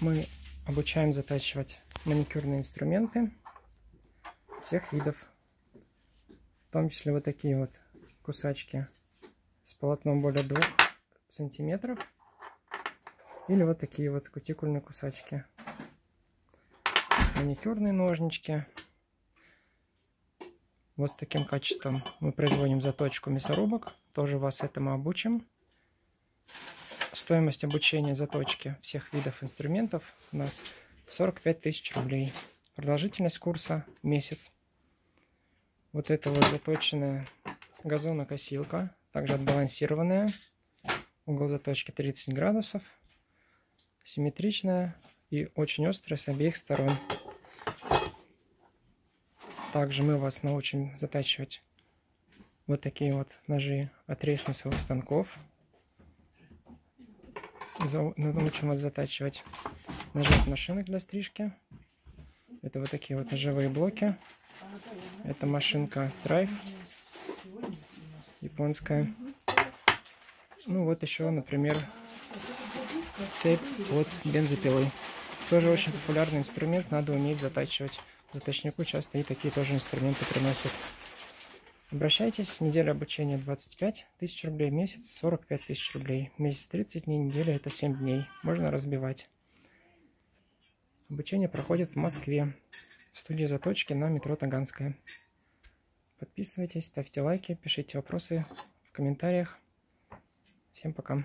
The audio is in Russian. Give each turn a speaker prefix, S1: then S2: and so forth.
S1: мы обучаем затачивать маникюрные инструменты всех видов. В том числе вот такие вот кусачки с полотном более 2 сантиметров. Или вот такие вот кутикульные кусачки. Маникюрные ножнички. Вот с таким качеством мы производим заточку мясорубок. Тоже вас этому обучим. Стоимость обучения заточки всех видов инструментов у нас 45 тысяч рублей. Продолжительность курса месяц. Вот это вот заточенная газонокосилка, также отбалансированная. Угол заточки 30 градусов. Симметричная и очень острая с обеих сторон. Также мы вас научим затачивать вот такие вот ножи от рейсмусовых станков. Научим вас затачивать ножи от машинок для стрижки. Это вот такие вот ножевые блоки. Это машинка Drive японская. Ну вот еще, например, цепь от бензопилы. Тоже очень популярный инструмент, надо уметь затачивать. Заточнику часто и такие тоже инструменты приносят. Обращайтесь, неделя обучения 25 тысяч рублей, месяц 45 тысяч рублей, месяц 30 дней, неделя это 7 дней, можно разбивать. Обучение проходит в Москве, в студии заточки на метро Таганская. Подписывайтесь, ставьте лайки, пишите вопросы в комментариях. Всем пока.